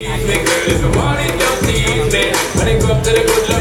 Tease me, girl, if you want it, just tease me. When it comes to the good love.